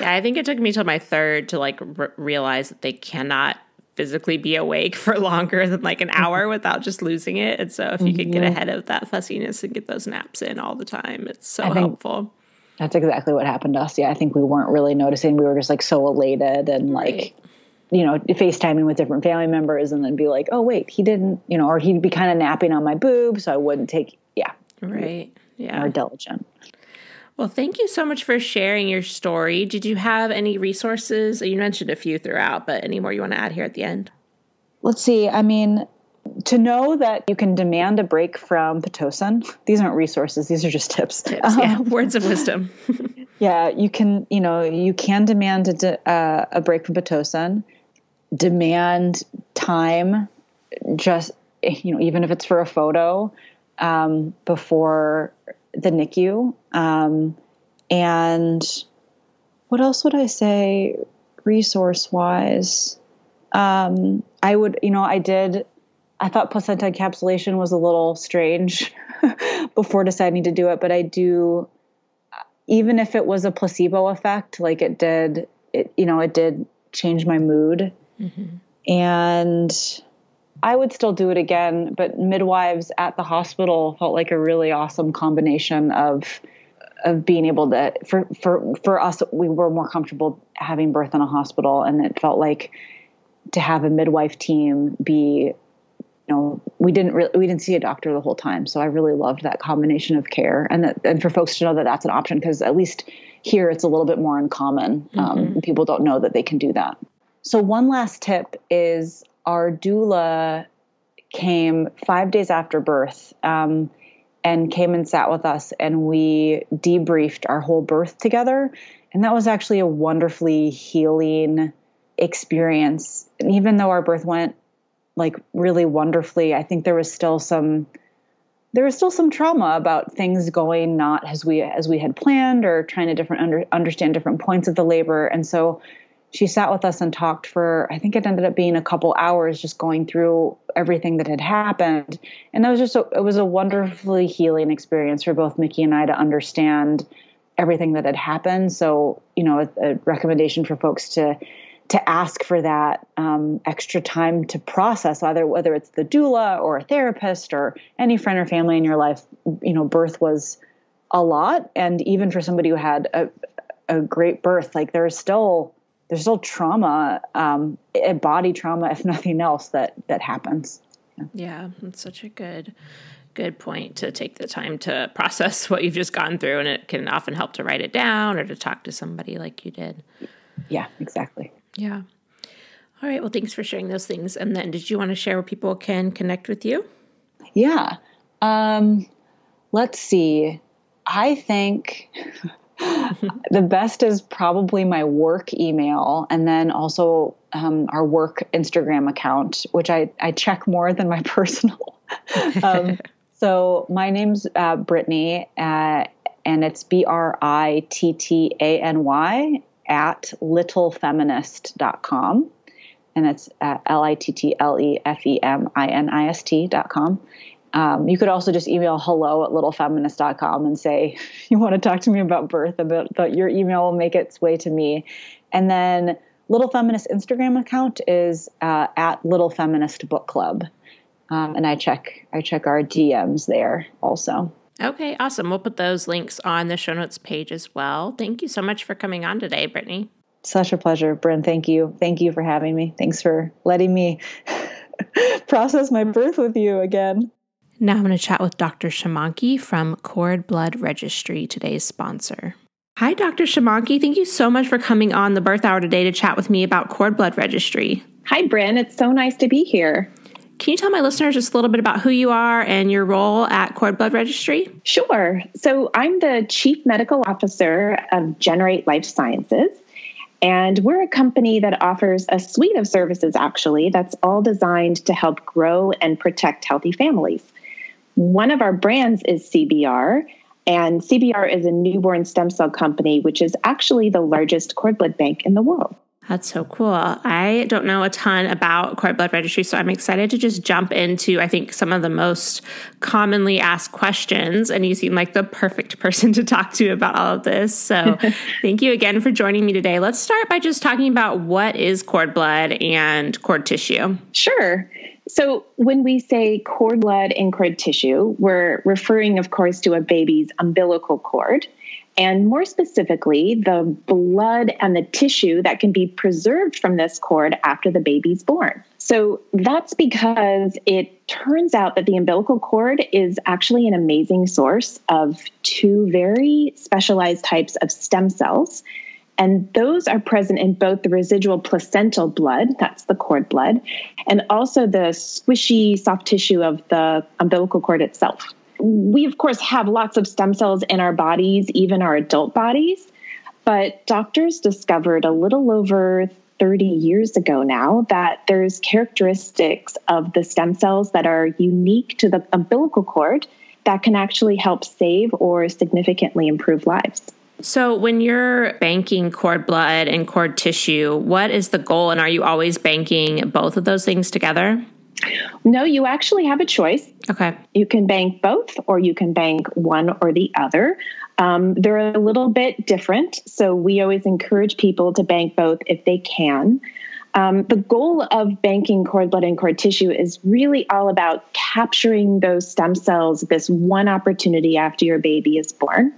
yeah, I think it took me till my third to like r- realize that they cannot physically be awake [laughs] for longer than like an hour [laughs] without just losing it. And so if you could get ahead of that fussiness and get those naps in all the time, it's so helpful. That's exactly what happened to us. Yeah, I think we weren't really noticing. We were just like so elated and right. like you know, FaceTiming with different family members and then be like, oh, wait, he didn't, you know, or he'd be kind of napping on my boob. So I wouldn't take, yeah. Right. Yeah. More diligent. Well, thank you so much for sharing your story. Did you have any resources? You mentioned a few throughout, but any more you want to add here at the end? Let's see. I mean, to know that you can demand a break from Pitocin, these aren't resources, these are just tips. Tips, yeah. Um, [laughs] Words of wisdom. [laughs] yeah, you can, you know, you can demand a, uh, a break from Pitocin demand time just you know even if it's for a photo um, before the NICU um, and what else would I say resource wise um, I would you know I did I thought placenta encapsulation was a little strange [laughs] before deciding to do it but I do even if it was a placebo effect like it did it you know it did change my mood. Mm-hmm. And I would still do it again, but midwives at the hospital felt like a really awesome combination of of being able to for for for us we were more comfortable having birth in a hospital and it felt like to have a midwife team be you know we didn't really we didn't see a doctor the whole time. So i really loved that combination of care. And that and for folks to know that that's an option because at least here it's a little bit more uncommon um, mm-hmm. people don't know that they can do that. So, one last tip is our doula came five days after birth um, and came and sat with us, and we debriefed our whole birth together. And that was actually a wonderfully healing experience. And even though our birth went like really wonderfully, I think there was still some there was still some trauma about things going not as we as we had planned or trying to different under, understand different points of the labor and so she sat with us and talked for i think it ended up being a couple hours just going through everything that had happened and that was just a, it was a wonderfully healing experience for both mickey and i to understand everything that had happened so you know a, a recommendation for folks to to ask for that um, extra time to process either whether it's the doula or a therapist or any friend or family in your life you know birth was a lot. And even for somebody who had a, a great birth, like there's still there's still trauma, um, a body trauma, if nothing else, that that happens. Yeah. yeah, that's such a good good point to take the time to process [laughs] what you've just gone through and it can often help to write it down or to talk to somebody like you did. Yeah, exactly. Yeah. All right. Well, thanks for sharing those things. And then did you want to share where people can connect with you? Yeah. Um, let's see. I think [laughs] the best is probably my work email and then also um, our work Instagram account, which I, I check more than my [laughs] personal. um, [laughs] so my name's uh, Brittany, uh, and it's B R I T T A N Y at littlefeminist.com. And it's L I T T L E F E M I N I S T.com. Um, you could also just email hello at littlefeminist.com and say [laughs] you want to talk to me about birth, the, your email will make its way to me. And then Little Feminist Instagram account is uh, at Little Feminist Book Club, um, and I check I check our DMs there also. Okay, awesome. We'll put those links on the show notes page as well. Thank you so much for coming on today, Brittany. Such a pleasure, Bryn. Thank you. Thank you for having me. Thanks for letting me [laughs] process my birth with you again. Now I'm going to chat with Dr. Shamanki from Cord Blood Registry, today's sponsor. Hi, Dr. Shamanki. Thank you so much for coming on the birth hour today to chat with me about Cord Blood Registry. Hi, Bryn. It's so nice to be here. Can you tell my listeners just a little bit about who you are and your role at Cord Blood Registry? Sure. So, I'm the Chief Medical Officer of Generate Life Sciences. And we're a company that offers a suite of services, actually, that's all designed to help grow and protect healthy families. One of our brands is CBR, and CBR is a newborn stem cell company, which is actually the largest cord blood bank in the world. That's so cool. I don't know a ton about cord blood registry, so I'm excited to just jump into, I think, some of the most commonly asked questions. And you seem like the perfect person to talk to about all of this. So [laughs] thank you again for joining me today. Let's start by just talking about what is cord blood and cord tissue. Sure. So, when we say cord blood and cord tissue, we're referring, of course, to a baby's umbilical cord, and more specifically, the blood and the tissue that can be preserved from this cord after the baby's born. So, that's because it turns out that the umbilical cord is actually an amazing source of two very specialized types of stem cells and those are present in both the residual placental blood, that's the cord blood, and also the squishy soft tissue of the umbilical cord itself. We, of course, have lots of stem cells in our bodies, even our adult bodies, but doctors discovered a little over 30 years ago now that there's characteristics of the stem cells that are unique to the umbilical cord that can actually help save or significantly improve lives. So, when you're banking cord blood and cord tissue, what is the goal? And are you always banking both of those things together? No, you actually have a choice. Okay. You can bank both, or you can bank one or the other. Um, they're a little bit different. So, we always encourage people to bank both if they can. Um, the goal of banking cord blood and cord tissue is really all about capturing those stem cells this one opportunity after your baby is born.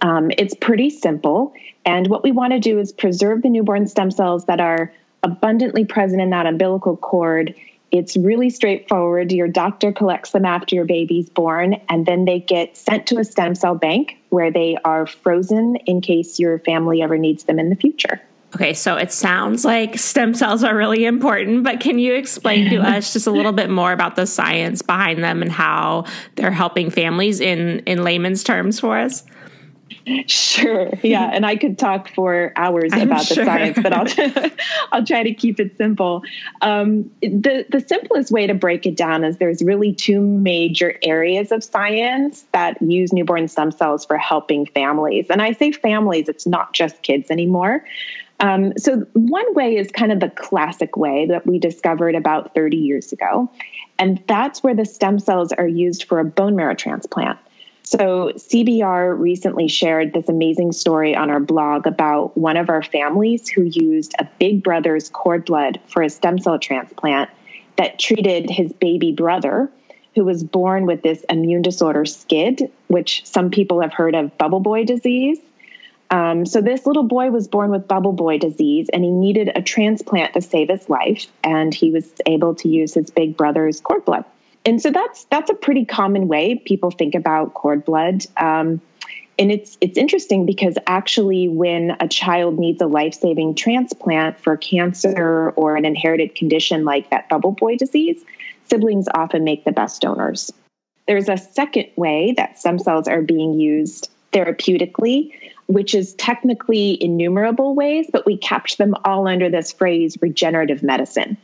Um, it's pretty simple. And what we want to do is preserve the newborn stem cells that are abundantly present in that umbilical cord. It's really straightforward. Your doctor collects them after your baby's born, and then they get sent to a stem cell bank where they are frozen in case your family ever needs them in the future. Okay, so it sounds like stem cells are really important, but can you explain to us just a little bit more about the science behind them and how they're helping families in in layman's terms for us? Sure. Yeah, and I could talk for hours I'm about sure. the science, but I'll [laughs] [laughs] I'll try to keep it simple. Um, the the simplest way to break it down is there's really two major areas of science that use newborn stem cells for helping families, and I say families. It's not just kids anymore. Um, so, one way is kind of the classic way that we discovered about 30 years ago. And that's where the stem cells are used for a bone marrow transplant. So, CBR recently shared this amazing story on our blog about one of our families who used a big brother's cord blood for a stem cell transplant that treated his baby brother, who was born with this immune disorder SCID, which some people have heard of bubble boy disease. Um, so this little boy was born with bubble boy disease, and he needed a transplant to save his life. And he was able to use his big brother's cord blood. And so that's that's a pretty common way people think about cord blood. Um, and it's it's interesting because actually, when a child needs a life saving transplant for cancer or an inherited condition like that bubble boy disease, siblings often make the best donors. There's a second way that stem cells are being used therapeutically, which is technically innumerable ways, but we capture them all under this phrase regenerative medicine.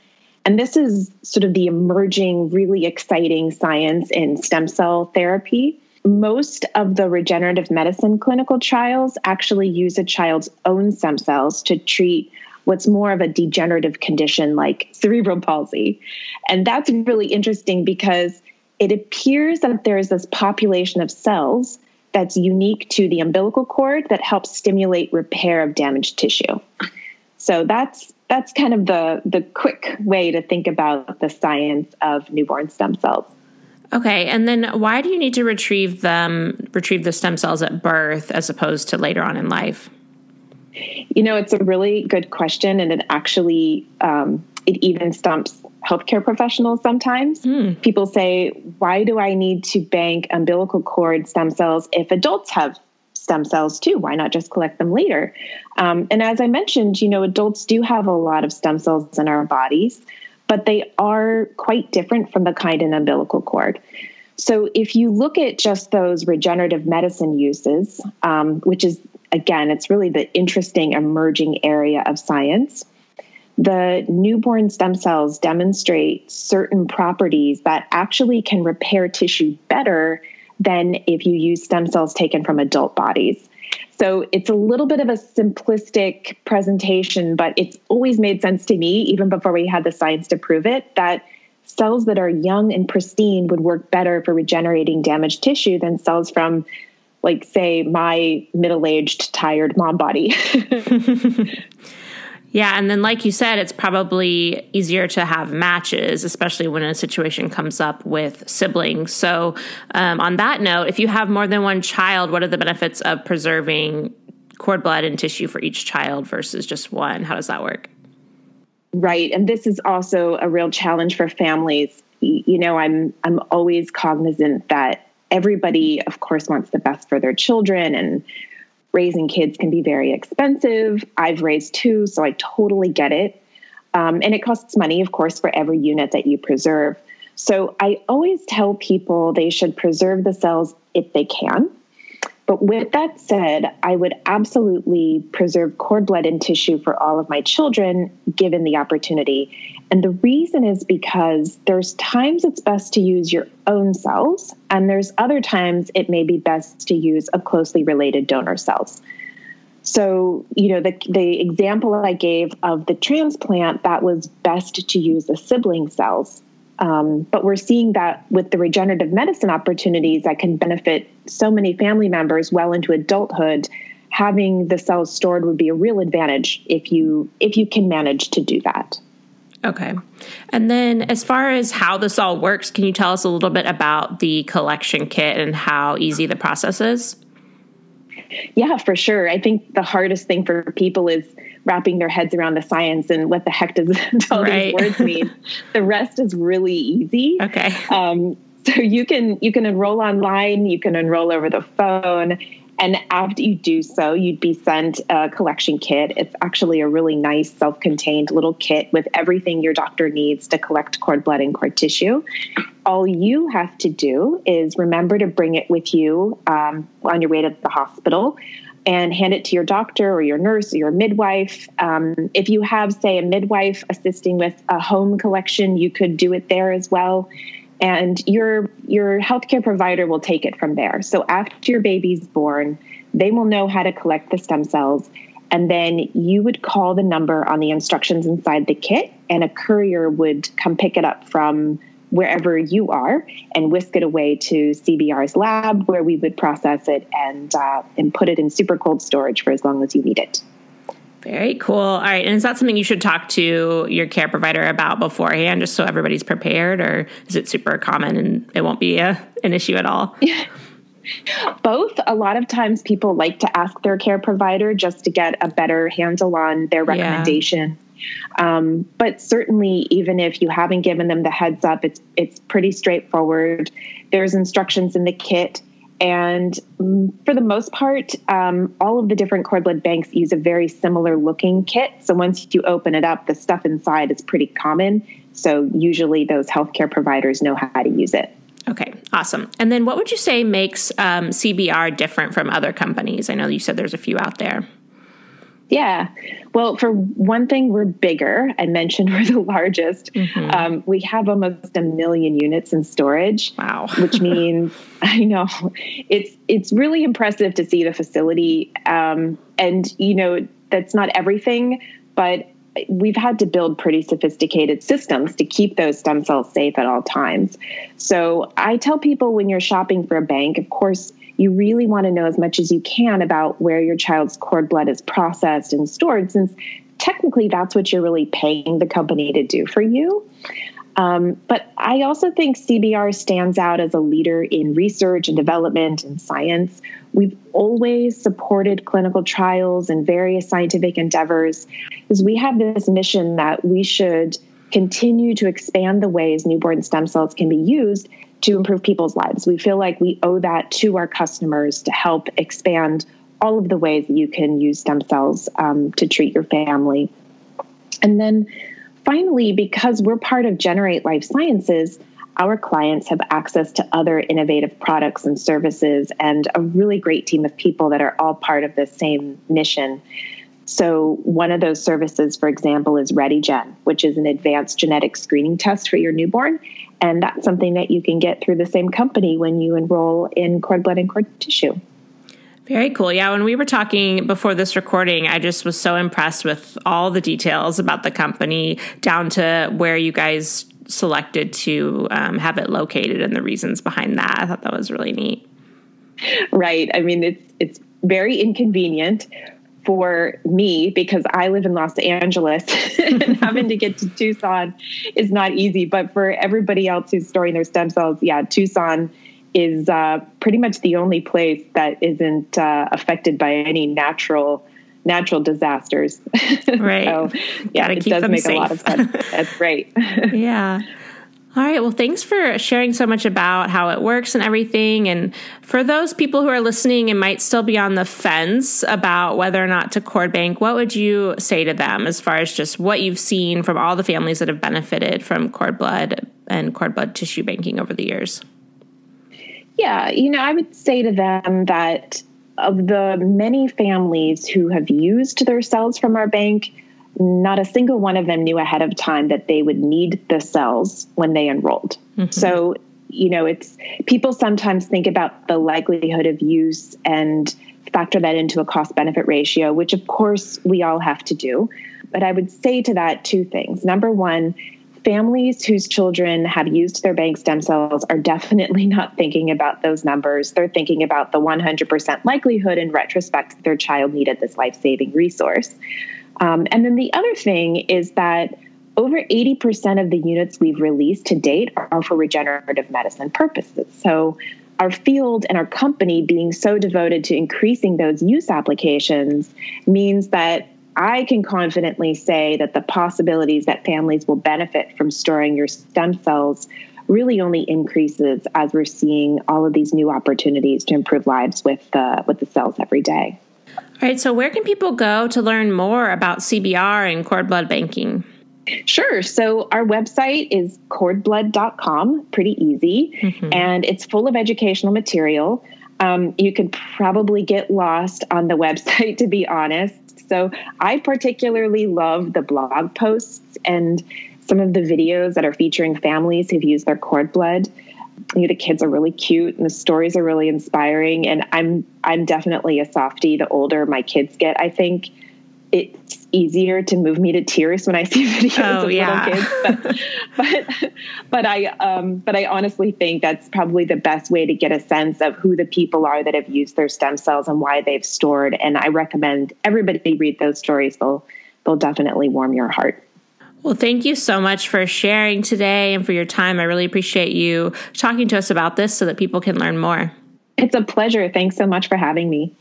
And this is sort of the emerging, really exciting science in stem cell therapy. Most of the regenerative medicine clinical trials actually use a child's own stem cells to treat what's more of a degenerative condition like cerebral palsy. And that's really interesting because it appears that there's this population of cells that's unique to the umbilical cord that helps stimulate repair of damaged tissue. So that's that's kind of the the quick way to think about the science of newborn stem cells. Okay, and then why do you need to retrieve them retrieve the stem cells at birth as opposed to later on in life? You know, it's a really good question, and it actually um, it even stumps healthcare professionals sometimes. Mm. People say, "Why do I need to bank umbilical cord stem cells if adults have stem cells too? Why not just collect them later?" Um, and as I mentioned, you know, adults do have a lot of stem cells in our bodies, but they are quite different from the kind in umbilical cord. So, if you look at just those regenerative medicine uses, um, which is again, it's really the interesting emerging area of science. The newborn stem cells demonstrate certain properties that actually can repair tissue better than if you use stem cells taken from adult bodies. So it's a little bit of a simplistic presentation, but it's always made sense to me, even before we had the science to prove it, that cells that are young and pristine would work better for regenerating damaged tissue than cells from like say my middle-aged tired mom body [laughs] [laughs] yeah and then like you said it's probably easier to have matches especially when a situation comes up with siblings. So um, on that note if you have more than one child what are the benefits of preserving cord blood and tissue for each child versus just one? How does that work? Right and this is also a real challenge for families. You know i'm i'm always cognizant that everybody, of course, wants the best for their children, and raising kids can be very expensive. I've raised two, so I totally get it. Um, and it costs money, of course, for every unit that you preserve. So I always tell people they should preserve the cells if they can. But with that said, I would absolutely preserve cord blood and tissue for all of my children given the opportunity. And the reason is because there's times it's best to use your own cells, and there's other times it may be best to use a closely related donor cells. So, you know, the, the example I gave of the transplant, that was best to use the sibling cells um, but we're seeing that with the regenerative medicine opportunities that can benefit so many family members well into adulthood, having the cells stored would be a real advantage if you if you can manage to do that. Okay. And then as far as how this all works, can you tell us a little bit about the collection kit and how easy the process is? Yeah, for sure. I think the hardest thing for people is wrapping their heads around the science and what the heck does [laughs] all right. these words mean. [laughs] the rest is really easy. Okay. Um, so you can you can enroll online, you can enroll over the phone, and after you do so, you'd be sent a collection kit. It's actually a really nice self-contained little kit with everything your doctor needs to collect cord blood and cord tissue. All you have to do is remember to bring it with you um, on your way to the hospital and hand it to your doctor or your nurse or your midwife. Um, if you have, say, a midwife assisting with a home collection, you could do it there as well. And your your healthcare provider will take it from there. So after your baby's born, they will know how to collect the stem cells. And then you would call the number on the instructions inside the kit, and a courier would come pick it up from wherever you are and whisk it away to CBR's lab where we would process it and uh, and put it in super cold storage for as long as you need it. Very cool. All right. And is that something you should talk to your care provider about beforehand, just so everybody's prepared, or is it super common and it won't be a, an issue at all? [laughs] Both. A lot of times people like to ask their care provider just to get a better handle on their recommendation. Um, but certainly, even if you haven't given them the heads up, it's it's pretty straightforward. There's instructions in the kit and for the most part, um, all of the different cord blood banks use a very similar looking kit. So once you open it up, the stuff inside is pretty common. So usually those healthcare providers know how to use it. Okay, awesome. And then what would you say makes um, CBR different from other companies? I know you said there's a few out there. Yeah. Well, for one thing, we're bigger. I mentioned [laughs] we're the largest. Mm-hmm. Um, we have almost a million units in storage. Wow. [laughs] which means [laughs] I know it's it's really impressive to see the facility. Um, and you know that's not everything, but we've had to build pretty sophisticated systems to keep those stem cells safe at all times. So I tell people when you're shopping for a bank, of course you really want to know as much as you can about where your child's cord blood is processed and stored, since technically that's what you're really paying the company to do for you. Um, but I also think CBR stands out as a leader in research and development and science. We've always supported clinical trials and various scientific endeavors because we have this mission that we should continue to expand the ways newborn stem cells can be used to improve people's lives. We feel like we owe that to our customers to help expand all of the ways that you can use stem cells um, to treat your family. And then finally, because we're part of Generate Life Sciences, our clients have access to other innovative products and services and a really great team of people that are all part of the same mission. So, one of those services, for example, is ReadyGen, which is an advanced genetic screening test for your newborn. And that's something that you can get through the same company when you enroll in cord blood and cord tissue. Very cool. Yeah, when we were talking before this recording, I just was so impressed with all the details about the company, down to where you guys selected to um, have it located and the reasons behind that. I thought that was really neat. Right. I mean, it's it's very inconvenient for me because I live in Los Angeles [laughs] and [laughs] having to get to Tucson is not easy. But for everybody else who's storing their stem cells, yeah, Tucson is uh, pretty much the only place that isn't uh, affected by any natural natural disasters. [laughs] Right. so yeah, it does make safe. a lot of sense. [laughs] That's great. [laughs] yeah. All right. Well, thanks for sharing so much about how it works and everything. And for those people who are listening and might still be on the fence about whether or not to cord bank, what would you say to them as far as just what you've seen from all the families that have benefited from cord blood and cord blood tissue banking over the years? Yeah, you know, I would say to them that of the many families who have used their cells from our bank, not a single one of them knew ahead of time that they would need the cells when they enrolled. Mm-hmm. So, you know, it's people sometimes think about the likelihood of use and factor that into a cost benefit ratio, which of course we all have to do. But I would say to that two things. Number one, families whose children have used their bank stem cells are definitely [laughs] not thinking about those numbers. They're thinking about the 100% likelihood in retrospect that their child needed this life saving resource. Um, and then the other thing is that over 80% of the units we've released to date are for regenerative medicine purposes. So, our field and our company being so devoted to increasing those use applications means that I can confidently say that the possibilities that families will benefit from storing your stem cells really only increases as we're seeing all of these new opportunities to improve lives with the with the cells every day. All right, so where can people go to learn more about CBR and cord blood banking? Sure. So our website is cordblood.com, pretty easy, mm-hmm. and it's full of educational material. Um, you could probably get lost on the [laughs] website, to be honest. So I particularly love the blog posts and some of the videos that are featuring families who've used their cord blood. You know, the kids are really cute and the stories are really inspiring. And i'm i'm definitely a softie the older my kids get i think it's easier to move me to tears when I see [laughs] videos Oh, of yeah. little kids. But, [laughs] but but I um but I honestly think that's probably the best way to get a sense of who the people are that have used their stem cells and why they've stored. And I recommend everybody read those stories. They'll they'll definitely warm your heart. Well, thank you so much for sharing today and for your time. I really appreciate you talking to us about this so that people can learn more. It's a pleasure. Thanks so much for having me.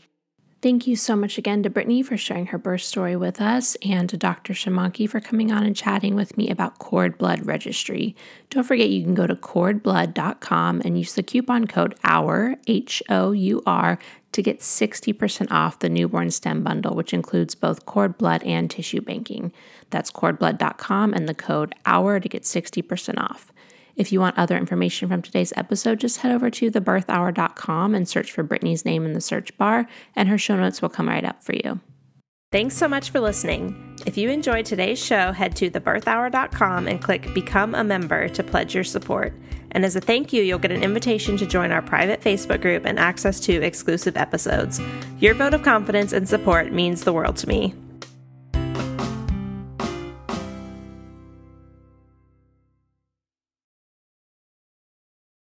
Thank you so much again to Brittany for sharing her birth story with us and to Dr. Shamanki for coming on and chatting with me about Cord Blood Registry. Don't forget you can go to cordblood.com and use the coupon code HOUR, H O U R, to get 60% off the newborn stem bundle, which includes both cord blood and tissue banking. That's cordblood.com and the code HOUR to get 60% off. If you want other information from today's episode, just head over to thebirthhour.com and search for Brittany's name in the search bar, and her show notes will come right up for you. Thanks so much for listening. If you enjoyed today's show, head to thebirthhour.com and click Become a Member to pledge your support. And as a thank you, you'll get an invitation to join our private Facebook group and access to exclusive episodes. Your vote of confidence and support means the world to me.